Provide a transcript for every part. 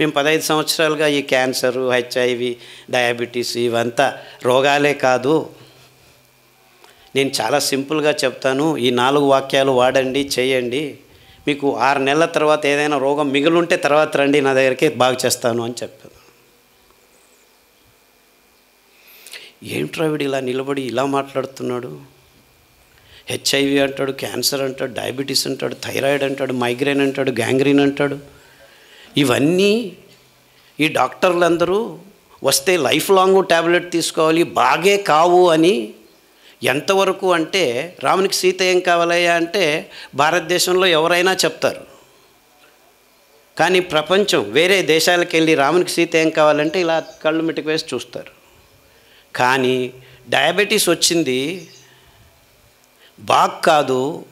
మేము పదహైదు సంవత్సరాలుగా ఈ క్యాన్సరు హెచ్ఐవి డయాబెటీస్ ఇవంతా రోగాలే కాదు. నేను చాలా సింపుల్గా చెప్తాను ఈ నాలుగు వాక్యాలు వాడండి చేయండి. మీకు ఆరు నెలల తర్వాత ఏదైనా రోగం మిగులుంటే తర్వాత రండి నా దగ్గరికి బాగు చేస్తాను అని చెప్పాను. ఏంట్రా వీడు ఇలా నిలబడి ఇలా మాట్లాడుతున్నాడు? హెచ్ఐవి అంటాడు క్యాన్సర్ అంటాడు డయాబెటీస్ అంటాడు థైరాయిడ్ అంటాడు మైగ్రేన్ అంటాడు గ్యాంగ్రీన్ అంటాడు. ఇవన్నీ ఈ డాక్టర్లందరూ వస్తే లైఫ్ లాంగ్ ట్యాబ్లెట్ తీసుకోవాలి బాగే కావు అని ఎంతవరకు అంటే రామునికి సీత ఏం కావాలయ్యా అంటే భారతదేశంలో ఎవరైనా చెప్తారు. కానీ ప్రపంచం వేరే దేశాలకు వెళ్ళి రామునికి సీత ఏం కావాలంటే ఇలా కళ్ళు మిటికి వేసి చూస్తారు. కానీ డయాబెటీస్ వచ్చింది బాగ్ కాదు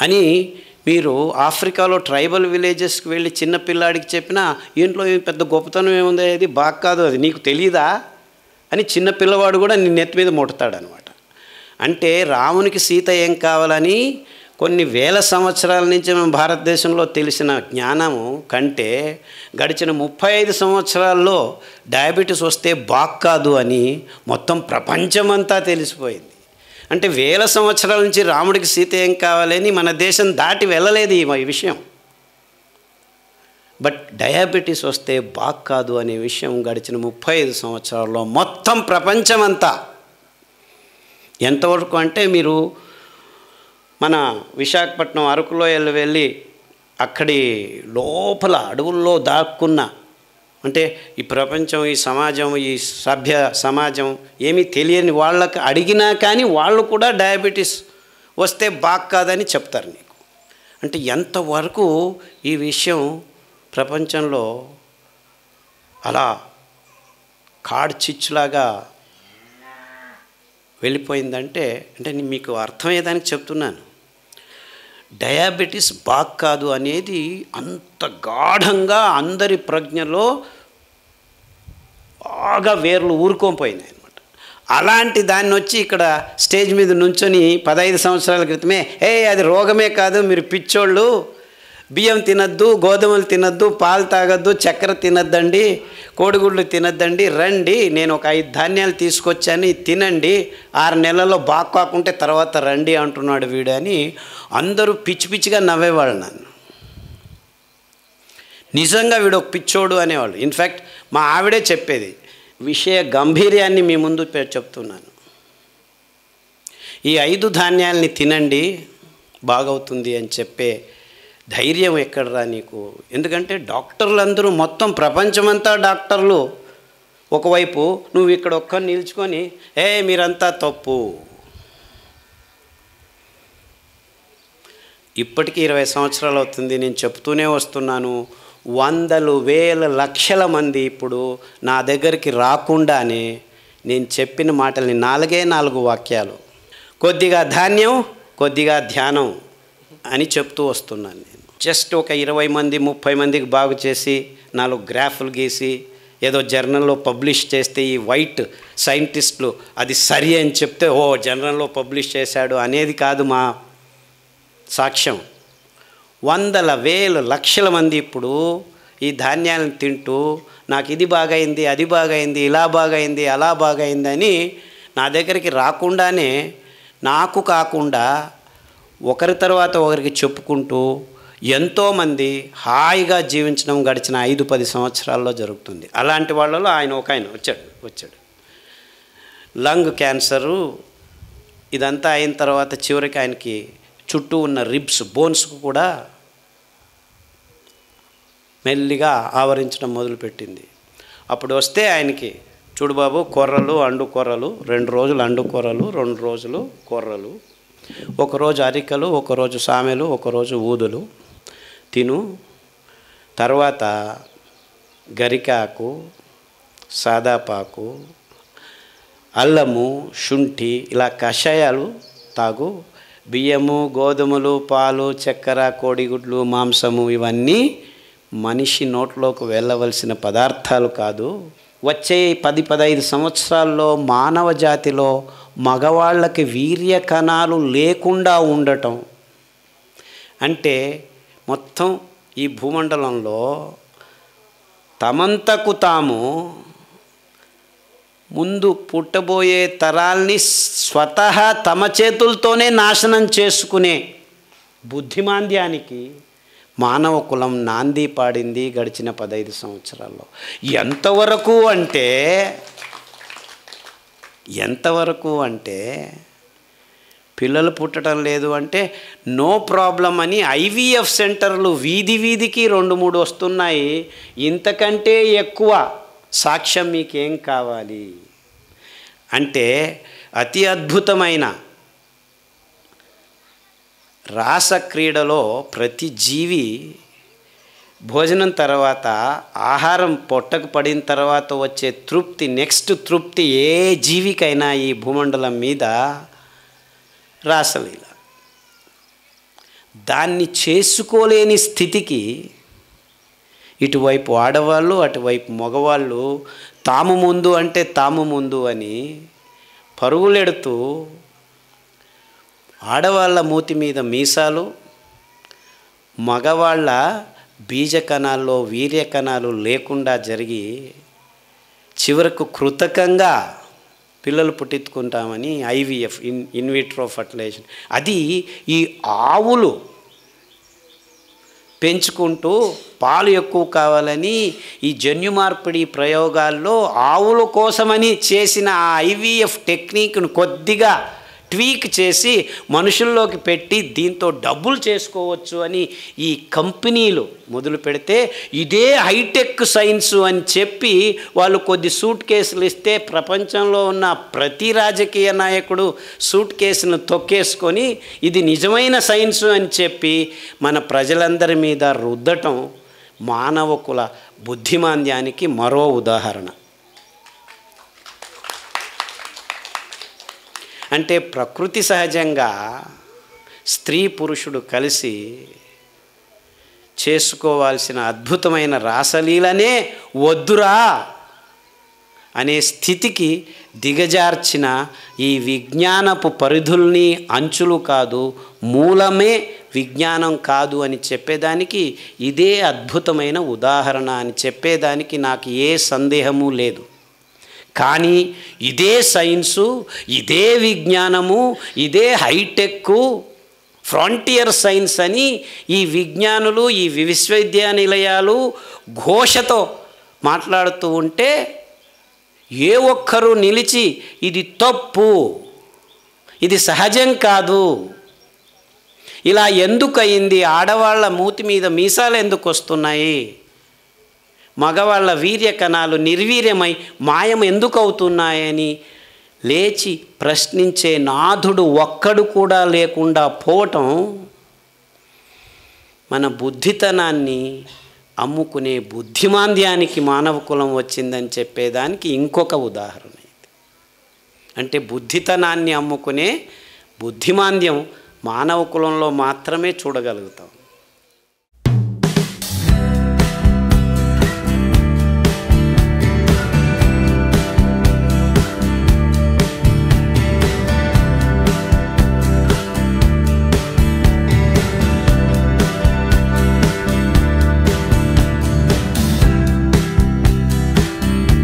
అని మీరు ఆఫ్రికాలో ట్రైబల్ విలేజెస్కి వెళ్ళి చిన్న పిల్లాడికి చెప్పినా ఇంట్లో పెద్ద గొప్పతనం ఏముంది? అది బాగా కాదు అది నీకు తెలియదా అని చిన్న పిల్లవాడు కూడా నీ నెత్తి మీద ముడతాడనమాట అంటే రామునికి సీత ఏం కావాలని కొన్ని వేల సంవత్సరాల నుంచి మనం భారతదేశంలో తెలిసిన జ్ఞానము కంటే గడిచిన ముప్పై ఐదు సంవత్సరాల్లో డయాబెటీస్ వస్తే బాగ్ కాదు అని మొత్తం ప్రపంచమంతా తెలిసిపోయింది. అంటే వేల సంవత్సరాల నుంచి రాముడికి సీత ఏం కావాలని మన దేశం దాటి వెళ్ళలేదు ఈ విషయం. బట్ డయాబెటీస్ వస్తే బాగ్ కాదు అనే విషయం గడిచిన ముప్పై ఐదు సంవత్సరాల్లో మొత్తం ప్రపంచమంతా. ఎంతవరకు అంటే మీరు మన విశాఖపట్నం అరకులో వెళ్ళి వెళ్ళి అక్కడి లోపల అడవుల్లో దాక్కున్న అంటే ఈ ప్రపంచం ఈ సమాజం ఈ సభ్య సమాజం ఏమీ తెలియని వాళ్ళకి అడిగినా కానీ వాళ్ళు కూడా డయాబెటీస్ వస్తే బాగ్ కాదని చెప్తారు నీకు. అంటే ఎంతవరకు ఈ విషయం ప్రపంచంలో అలా కాడ్చిచ్చులాగా వెళ్ళిపోయిందంటే అంటే నేను మీకు అర్థమయ్యేదానికి చెప్తున్నాను. డయాబెటీస్ బాగ్ కాదు అనేది అంత గాఢంగా అందరి ప్రజ్ఞలో బాగా వేర్లు ఊరుకోపోయినాయి అనమాట అలాంటి దాన్ని వచ్చి ఇక్కడ స్టేజ్ మీద నుంచొని పదహైదు సంవత్సరాల క్రితమే ఏ అది రోగమే కాదు మీరు పిచ్చోళ్ళు బియ్యం తినద్దు గోధుమలు తినద్దు పాలు తాగొద్దు చక్కెర తినద్దండి కోడిగుడ్లు తినద్దండి రండి నేను ఒక ఐదు ధాన్యాలు తీసుకొచ్చాను తినండి ఆరు నెలల్లో బాగా కాకుంటే తర్వాత రండి అంటున్నాడు వీడు అని అందరూ పిచ్చి పిచ్చిగా నవ్వేవాళ్ళు నన్ను. నిజంగా వీడు ఒక పిచ్చోడు అనేవాళ్ళు. ఇన్ఫ్యాక్ట్ మా ఆవిడే చెప్పేది విషయ గంభీర్యాన్ని మీ ముందు చెప్తున్నాను. ఈ ఐదు ధాన్యాల్ని తినండి బాగవుతుంది అని చెప్పే ధైర్యం ఎక్కడరా నీకు? ఎందుకంటే డాక్టర్లందరూ మొత్తం ప్రపంచమంతా డాక్టర్లు. ఒకవైపు నువ్వు ఇక్కడ ఒక్క నిల్చుకొని ఏ మీరంతా తప్పు. ఇప్పటికీ ఇరవై సంవత్సరాలు అవుతుంది నేను చెప్తూనే వస్తున్నాను. వందలు వేల లక్షల మంది ఇప్పుడు నా దగ్గరికి రాకుండానే నేను చెప్పిన మాటల్ని నాలుగే నాలుగు వాక్యాలు. కొద్దిగా ధాన్యం కొద్దిగా ధ్యానం. అని చెప్తూ వస్తున్నాను నేను. జస్ట్ ఒక ఇరవై మంది ముప్పై మందికి బాగు చేసి నాలుగు గ్రాఫ్లు గీసి ఏదో జర్నల్లో పబ్లిష్ చేస్తే ఈ వైట్ సైంటిస్టులు అది సరి అని చెప్తే ఓ జర్నల్లో పబ్లిష్ చేశాడు అనేది కాదు మా సాక్ష్యం. వందల వేలు లక్షల మంది ఇప్పుడు ఈ ధాన్యాలను తింటూ నాకు ఇది బాగైంది అది బాగైంది ఇలా బాగైంది అలా బాగైంది అని నా దగ్గరికి రాకుండానే నాకు కాకుండా ఒకరి తర్వాత ఒకరికి చెప్పుకుంటూ ఎంతోమంది హాయిగా జీవించడం గడిచిన ఐదు పది సంవత్సరాల్లో జరుగుతుంది. అలాంటి వాళ్ళలో ఆయన ఒక ఆయన వచ్చాడు వచ్చాడు. లంగ్ క్యాన్సరు ఇదంతా అయిన తర్వాత చివరికి ఆయనకి చుట్టూ ఉన్న రిబ్స్ బోన్స్కు కూడా మెల్లిగా ఆవరించడం మొదలుపెట్టింది. అప్పుడు వస్తే ఆయనకి చూడు బాబు కొర్రలు అండు కొర్రలు రెండు రోజులు అండు కొర్రలు రెండు రోజులు కొర్రలు ఒకరోజు అరికలు ఒకరోజు సామెలు ఒకరోజు ఊదులు. తిను. తర్వాత గరికాకు సాదాపాకు అల్లము శుంఠి ఇలా కషాయాలు తాగు. బియ్యము గోధుమలు పాలు చక్కెర కోడిగుడ్లు మాంసము ఇవన్నీ మనిషి నోట్లోకి వెళ్ళవలసిన పదార్థాలు కాదు. వచ్చే పది పదహైదు సంవత్సరాల్లో మానవ జాతిలో మగవాళ్ళకి వీర్య కణాలు లేకుండా ఉండటం. అంటే మొత్తం ఈ భూమండలంలో తమంతకు తాము ముందు పుట్టబోయే తరాల్ని స్వతహా తమ చేతులతోనే నాశనం చేసుకునే బుద్ధిమాంద్యానికి మానవ కులం నాంది పాడింది గడిచిన పదహైదు సంవత్సరాల్లో. ఎంతవరకు అంటే ఎంతవరకు అంటే పిల్లలు పుట్టడం లేదు అంటే నో ప్రాబ్లం అని ఐవీఎఫ్ సెంటర్లు వీధి వీధికి రెండు మూడు వస్తున్నాయి. ఇంతకంటే ఎక్కువ సాక్ష్యం మీకేం కావాలి? అంటే అతి అద్భుతమైన రాస క్రీడలో ప్రతి జీవి భోజనం తర్వాత ఆహారం పొట్టకు పడిన తర్వాత వచ్చే తృప్తి నెక్స్ట్ తృప్తి ఏ జీవికైనా ఈ భూమండలం మీద రాసలీల. దాన్ని చేసుకోలేని స్థితికి ఇటువైపు ఆడవాళ్ళు అటువైపు మగవాళ్ళు తాము ముందు అంటే తాము ముందు అని పరుగులెడుతూ ఆడవాళ్ళ మూతి మీద మీసాలు మగవాళ్ళ బీజ కణాల్లో వీర్య కణాలు లేకుండా జరిగి చివరకు కృతకంగా పిల్లలు పుట్టించుకుంటామని IVF in in vitro fertilisation. అది ఈ ఆవులు పెంచుకుంటూ పాలు ఎక్కువ కావాలని ఈ జన్యు మార్పిడి ప్రయోగాల్లో ఆవుల కోసమని చేసిన ఆ ఐవీఎఫ్ టెక్నిక్ను కొద్దిగా ట్వీక్ చేసి మనుషుల్లోకి పెట్టి దీంతో డబ్బులు చేసుకోవచ్చు అని ఈ కంపెనీలు మొదలు పెడితే ఇదే హైటెక్ సైన్స్ అని చెప్పి వాళ్ళు కొద్ది సూట్ కేసులు ఇస్తే ప్రపంచంలో ఉన్న ప్రతి రాజకీయ నాయకుడు సూట్ కేసును తొక్కేసుకొని ఇది నిజమైన సైన్స్ అని చెప్పి మన ప్రజలందరి మీద రుద్దటం మానవ కుల బుద్ధిమాంద్యానికి మరో ఉదాహరణ. అంటే ప్రకృతి సహజంగా స్త్రీ పురుషుడు కలిసి చేసుకోవాల్సిన అద్భుతమైన రాసలీలనే వద్దురా అనే స్థితికి దిగజార్చిన ఈ విజ్ఞానపు పరిధుల్ని అంచులు కాదు మూలమే విజ్ఞానం కాదు అని చెప్పేదానికి ఇదే అద్భుతమైన ఉదాహరణ అని చెప్పేదానికి నాకు ఏ సందేహము లేదు. కానీ ఇదే సైన్సు ఇదే విజ్ఞానము ఇదే హైటెక్ ఫ్రాంటియర్ సైన్స్ అని ఈ విజ్ఞానులు ఈ విశ్వవిద్యానిలయాలు ఘోషతో మాట్లాడుతూ ఉంటే ఏ ఒక్కరూ నిలిచి ఇది తప్పు ఇది సహజం కాదు. ఇలా ఎందుకయింది? ఆడవాళ్ళ మూతి మీద మీసాలు ఎందుకు వస్తున్నాయి మగవాళ్ళ వీర్య కణాలు నిర్వీర్యమై మాయం ఎందుకు అవుతున్నాయని లేచి ప్రశ్నించే నాథుడు ఒక్కడు కూడా లేకుండా పోవటం మన బుద్ధితనాన్ని అమ్ముకునే బుద్ధిమాంద్యానికి మానవ కులం వచ్చిందని చెప్పేదానికి ఇంకొక ఉదాహరణ ఇది. అంటే బుద్ధితనాన్ని అమ్ముకునే బుద్ధిమాంద్యం మానవ కులంలో మాత్రమే చూడగలుగుతాం.